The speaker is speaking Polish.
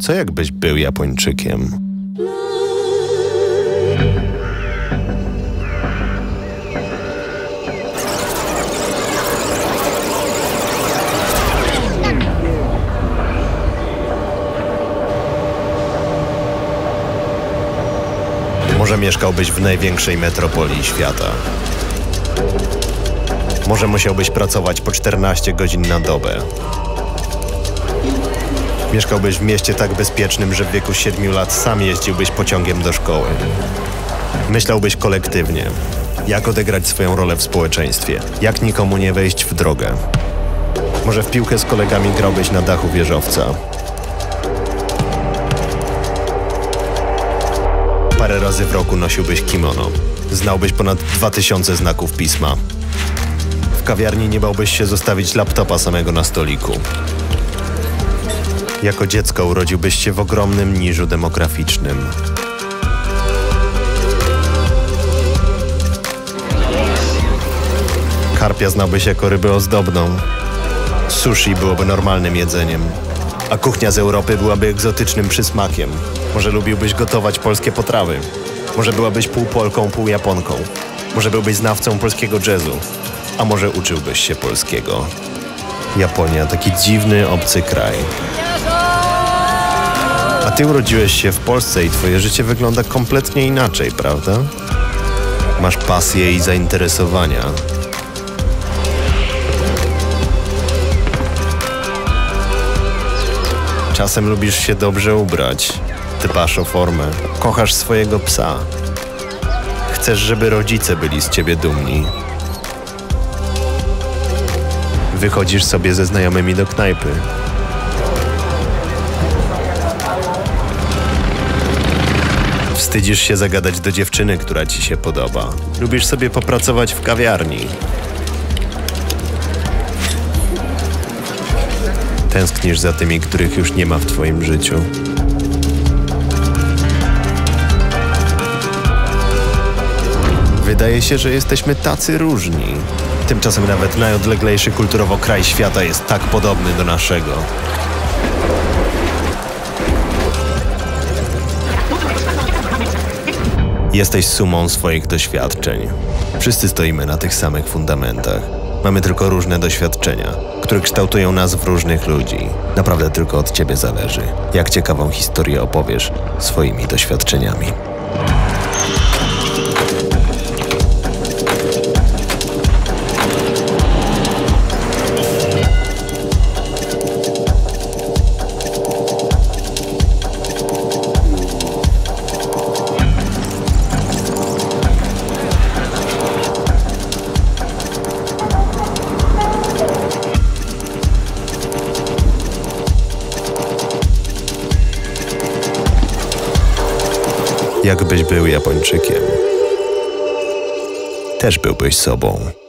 Co jakbyś był Japończykiem? Może mieszkałbyś w największej metropolii świata. Może musiałbyś pracować po 14 godzin na dobę. Mieszkałbyś w mieście tak bezpiecznym, że w wieku 7 lat sam jeździłbyś pociągiem do szkoły. Myślałbyś kolektywnie. Jak odegrać swoją rolę w społeczeństwie? Jak nikomu nie wejść w drogę? Może w piłkę z kolegami grałbyś na dachu wieżowca. Parę razy w roku nosiłbyś kimono. Znałbyś ponad 2000 znaków pisma. W kawiarni nie bałbyś się zostawić laptopa samego na stoliku. Jako dziecko urodziłbyś się w ogromnym niżu demograficznym. Karpia znałbyś jako rybę ozdobną. Sushi byłoby normalnym jedzeniem, a kuchnia z Europy byłaby egzotycznym przysmakiem. Może lubiłbyś gotować polskie potrawy. Może byłabyś pół Polką, pół Japonką. Może byłbyś znawcą polskiego jazzu. A może uczyłbyś się polskiego. Japonia, taki dziwny, obcy kraj. Ty urodziłeś się w Polsce i twoje życie wygląda kompletnie inaczej, prawda? Masz pasje i zainteresowania. Czasem lubisz się dobrze ubrać. Dbasz o formę. Kochasz swojego psa. Chcesz, żeby rodzice byli z ciebie dumni. Wychodzisz sobie ze znajomymi do knajpy. Wstydzisz się zagadać do dziewczyny, która ci się podoba. Lubisz sobie popracować w kawiarni. Tęsknisz za tymi, których już nie ma w twoim życiu. Wydaje się, że jesteśmy tacy różni. Tymczasem nawet najodleglejszy kulturowo kraj świata jest tak podobny do naszego. Jesteś sumą swoich doświadczeń. Wszyscy stoimy na tych samych fundamentach. Mamy tylko różne doświadczenia, które kształtują nas w różnych ludzi. Naprawdę tylko od ciebie zależy, jak ciekawą historię opowiesz swoimi doświadczeniami. Jakbyś był Japończykiem, też byłbyś sobą.